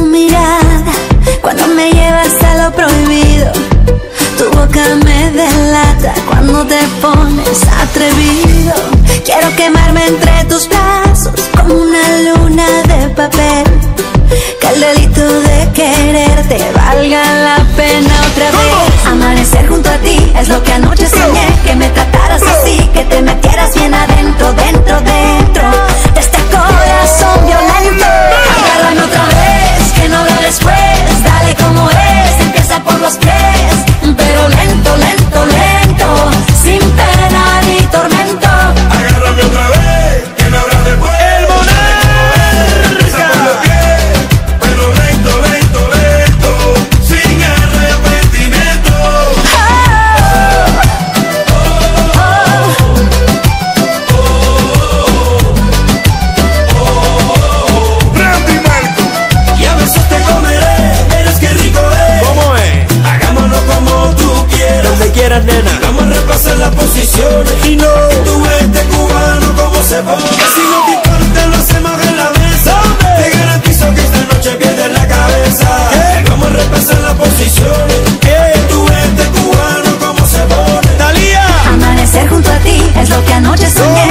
mirada cuando me llevas a lo prohibido. Tu boca me delata cuando te pones atrevido. Quiero quemarme entre tus brazos como una luna de papel. soñé.